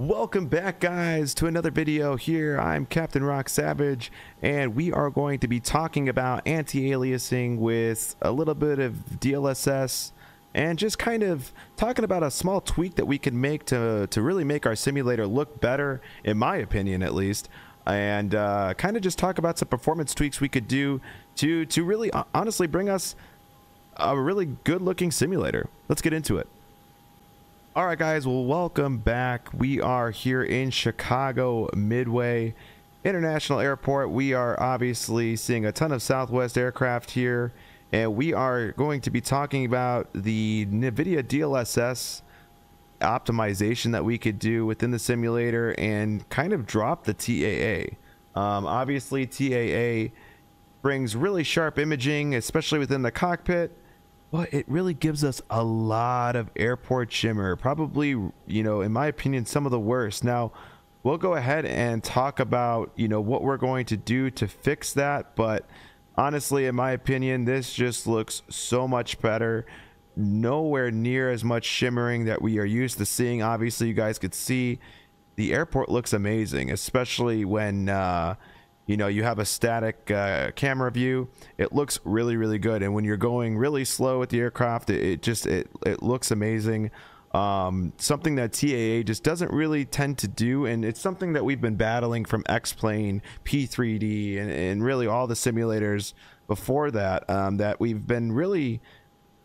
Welcome back guys to another video here. I'm Captain Roc Savage and we are going to be talking about anti-aliasing with a little bit of DLSS and just kind of talking about a small tweak that we can make to, to really make our simulator look better, in my opinion at least, and uh, kind of just talk about some performance tweaks we could do to, to really uh, honestly bring us a really good looking simulator. Let's get into it. All right, guys. Well, welcome back. We are here in Chicago Midway International Airport. We are obviously seeing a ton of Southwest aircraft here, and we are going to be talking about the NVIDIA DLSS optimization that we could do within the simulator and kind of drop the TAA. Um, obviously, TAA brings really sharp imaging, especially within the cockpit but it really gives us a lot of airport shimmer. Probably, you know, in my opinion, some of the worst. Now, we'll go ahead and talk about, you know, what we're going to do to fix that. But honestly, in my opinion, this just looks so much better. Nowhere near as much shimmering that we are used to seeing. Obviously, you guys could see the airport looks amazing, especially when, uh, you know you have a static uh, camera view. It looks really really good. And when you're going really slow with the aircraft it, it just it, it looks amazing. Um, something that TAA just doesn't really tend to do and it's something that we've been battling from X-Plane P3D and, and really all the simulators before that um, that we've been really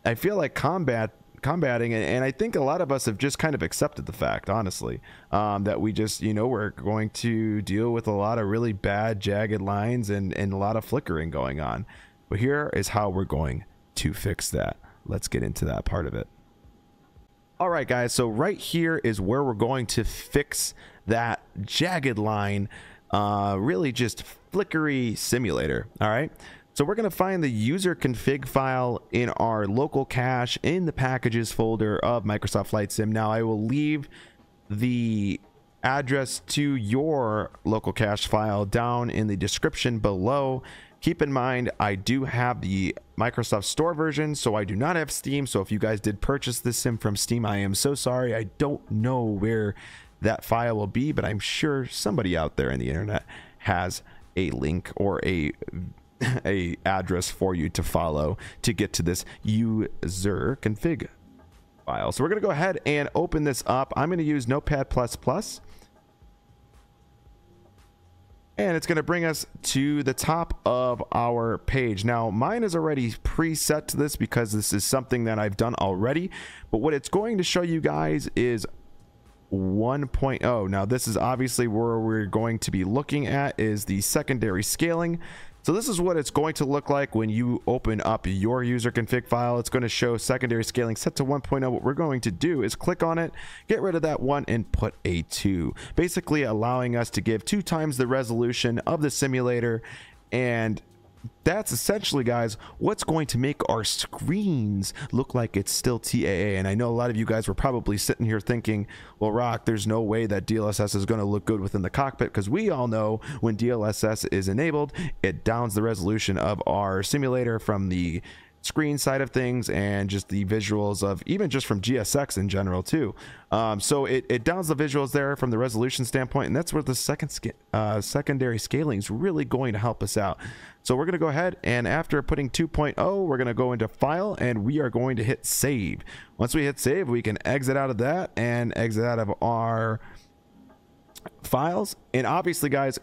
I feel like combat combating and, and, i think a lot of us have just kind of accepted the fact honestly um, that we just you know we're going to deal with a lot of really bad jagged lines and, and a lot of flickering going on. But here is how we're going to fix that. Let's get into that part of it. All right guys so right here is where we're going to fix that jagged line uh, really just flickery simulator all right so we're going to find the user config file in our local cache in the packages folder of Microsoft Flight Sim. Now I will leave the address to your local cache file down in the description below. Keep in mind, I do have the Microsoft Store version, so I do not have Steam. So if you guys did purchase this sim from Steam, I am so sorry. I don't know where that file will be, but I'm sure somebody out there in the internet has a link or a a address for you to follow to get to this user config file. So we're going to go ahead and open this up. I'm going to use Notepad++. And it's going to bring us to the top of our page. Now, mine is already preset to this because this is something that I've done already. But what it's going to show you guys is 1.0. Now, this is obviously where we're going to be looking at is the secondary scaling. So this is what it's going to look like when you open up your user config file. It's going to show secondary scaling set to 1.0. What we're going to do is click on it, get rid of that one and put a two, basically allowing us to give two times the resolution of the simulator and that's essentially, guys, what's going to make our screens look like it's still TAA. And I know a lot of you guys were probably sitting here thinking, well, Roc, there's no way that DLSS is going to look good within the cockpit because we all know when DLSS is enabled, it downs the resolution of our simulator from the screen side of things and just the visuals of even just from GSX in general too. Um, so it, it downs the visuals there from the resolution standpoint, and that's where the second uh, secondary scaling is really going to help us out. So we're going to go ahead and after putting 2.0, we're going to go into File and we are going to hit Save. Once we hit Save, we can exit out of that and exit out of our files. And obviously guys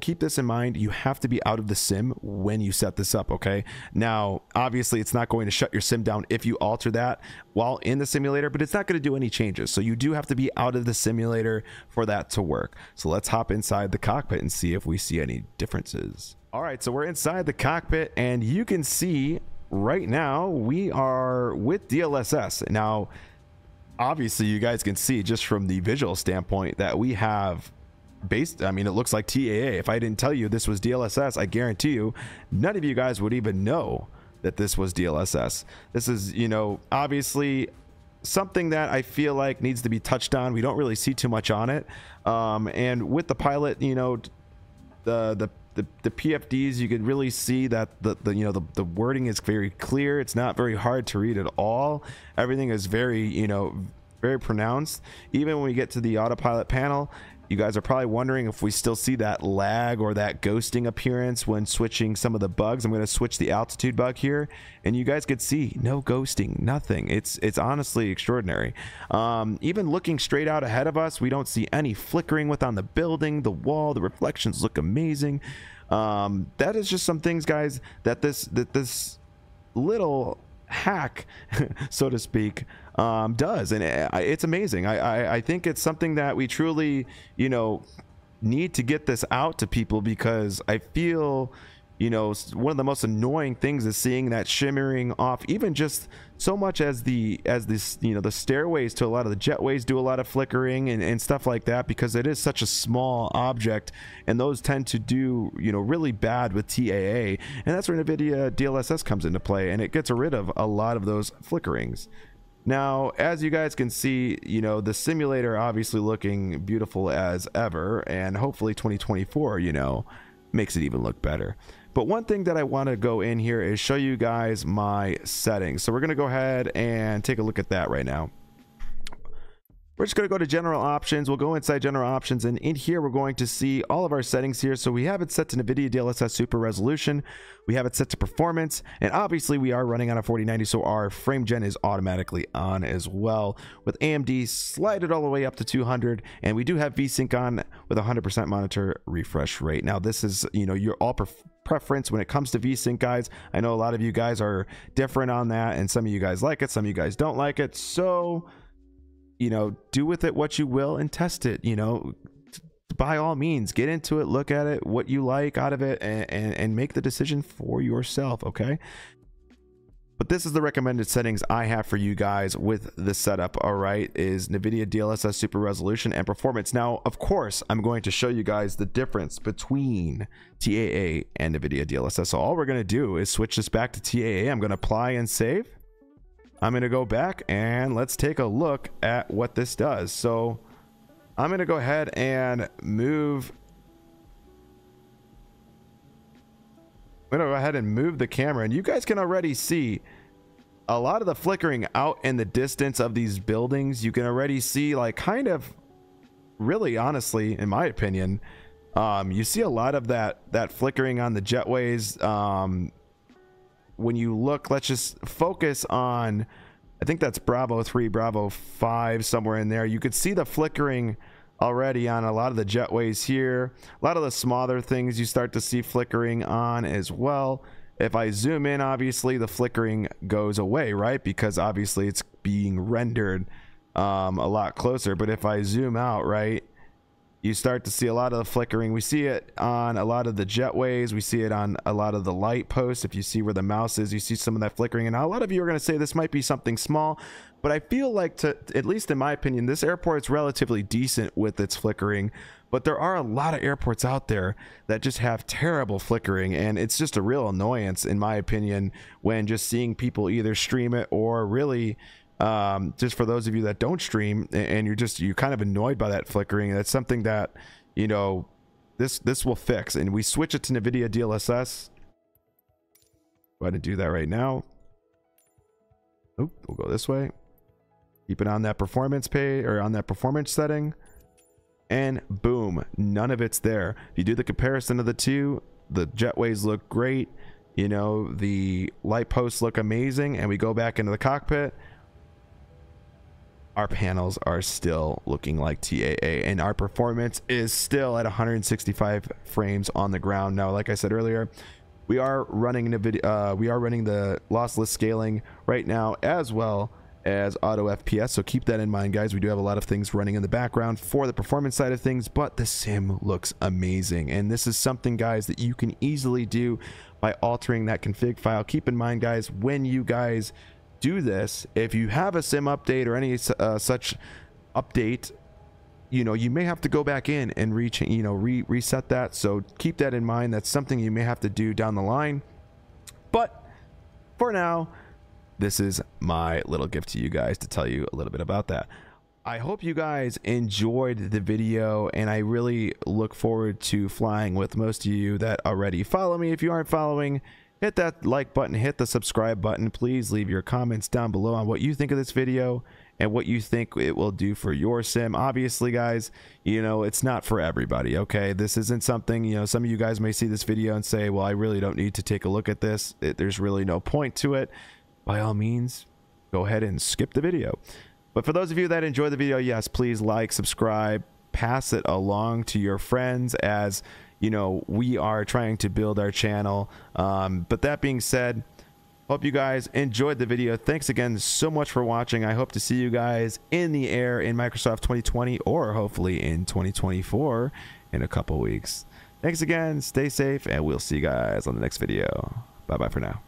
keep this in mind. You have to be out of the sim when you set this up okay? Now obviously it's not going to shut your sim down if you alter that while in the simulator but it's not going to do any changes. So you do have to be out of the simulator for that to work. So let's hop inside the cockpit and see if we see any differences. All right so we're inside the cockpit and you can see right now we are with DLSS now obviously you guys can see just from the visual standpoint that we have based i mean it looks like taa if i didn't tell you this was dlss i guarantee you none of you guys would even know that this was dlss this is you know obviously something that i feel like needs to be touched on. We don't really see too much on it. Um, and with the pilot you know the the the, the PFDs, you can really see that the, the you know the, the wording is very clear. It's not very hard to read at all. Everything is very you know very pronounced. Even when we get to the autopilot panel, you guys are probably wondering if we still see that lag or that ghosting appearance when switching some of the bugs. I'm going to switch the altitude bug here and you guys could see no ghosting, nothing. It's it's honestly extraordinary. Um, even looking straight out ahead of us, we don't see any flickering with on the building, the wall, the reflections look amazing. Um, that is just some things, guys, that this that this little hack, so to speak, um, does, and it, it's amazing. I, I I think it's something that we truly, you know, need to get this out to people because I feel you know one of the most annoying things is seeing that shimmering off even just so much as the as this you know the stairways to a lot of the jetways do a lot of flickering and, and stuff like that because it is such a small object and those tend to do you know really bad with TAA and that's where NVIDIA DLSS comes into play and it gets rid of a lot of those flickerings now, as you guys can see, you know, the simulator obviously looking beautiful as ever, and hopefully 2024, you know, makes it even look better. But one thing that I want to go in here is show you guys my settings. So we're going to go ahead and take a look at that right now. We're just going to go to general options. We'll go inside general options and in here we're going to see all of our settings here. So we have it set to NVIDIA DLSS Super Resolution. We have it set to performance and obviously we are running on a 4090 so our frame gen is automatically on as well. With AMD slide it all the way up to 200 and we do have VSync on with 100% monitor refresh rate. Now this is, you know, your all preference when it comes to VSync guys. I know a lot of you guys are different on that and some of you guys like it, some of you guys don't like it. So you know, do with it what you will and test it, you know, by all means, get into it, look at it, what you like out of it, and, and, and make the decision for yourself, okay? But this is the recommended settings I have for you guys with the setup, all right, is NVIDIA DLSS Super Resolution and Performance. Now, of course, I'm going to show you guys the difference between TAA and NVIDIA DLSS. So all we're going to do is switch this back to TAA. I'm going to apply and save. I'm going to go back and let's take a look at what this does. So I'm going to go ahead and move. I'm to go ahead and move the camera and you guys can already see a lot of the flickering out in the distance of these buildings. You can already see like kind of really honestly, in my opinion, um, you see a lot of that, that flickering on the jetways, um, when you look, let's just focus on, I think that's Bravo 3, Bravo 5, somewhere in there. You could see the flickering already on a lot of the jetways here. A lot of the smaller things you start to see flickering on as well. If I zoom in, obviously the flickering goes away, right? Because obviously it's being rendered um, a lot closer. But if I zoom out, right, you start to see a lot of the flickering. We see it on a lot of the jetways. We see it on a lot of the light posts. If you see where the mouse is, you see some of that flickering. And a lot of you are going to say this might be something small, but I feel like to, at least in my opinion, this airport is relatively decent with its flickering. But there are a lot of airports out there that just have terrible flickering. And it's just a real annoyance, in my opinion, when just seeing people either stream it or really um, just for those of you that don't stream and you're just you're kind of annoyed by that flickering that's something that you know this this will fix. And we switch it to nvidia dlss go ahead and do that right now. Oh we'll go this way. Keep it on that performance pay or on that performance setting. And boom none of it's there. If you do the comparison of the two the jetways look great you know the light posts look amazing and we go back into the cockpit our panels are still looking like TAA and our performance is still at 165 frames on the ground. Now, like I said earlier, we are running NVIDIA, uh, we are running the lossless scaling right now as well as auto FPS. So keep that in mind, guys. We do have a lot of things running in the background for the performance side of things, but the sim looks amazing. And this is something, guys, that you can easily do by altering that config file. Keep in mind, guys, when you guys do this, if you have a sim update or any uh, such update, you know, you may have to go back in and reach, you know, re reset that. So keep that in mind. That's something you may have to do down the line. But for now, this is my little gift to you guys to tell you a little bit about that. I hope you guys enjoyed the video and I really look forward to flying with most of you that already follow me. If you aren't following, hit that like button, hit the subscribe button. Please leave your comments down below on what you think of this video and what you think it will do for your sim. Obviously, guys, you know, it's not for everybody, okay? This isn't something, you know, some of you guys may see this video and say, well, I really don't need to take a look at this. It, there's really no point to it. By all means, go ahead and skip the video. But for those of you that enjoy the video, yes, please like, subscribe, pass it along to your friends as, you know, we are trying to build our channel. Um, but that being said, Hope you guys enjoyed the video. Thanks again so much for watching. I hope to see you guys in the air in Microsoft 2020 or hopefully in 2024 in a couple weeks. Thanks again. Stay safe and we'll see you guys on the next video. Bye bye for now.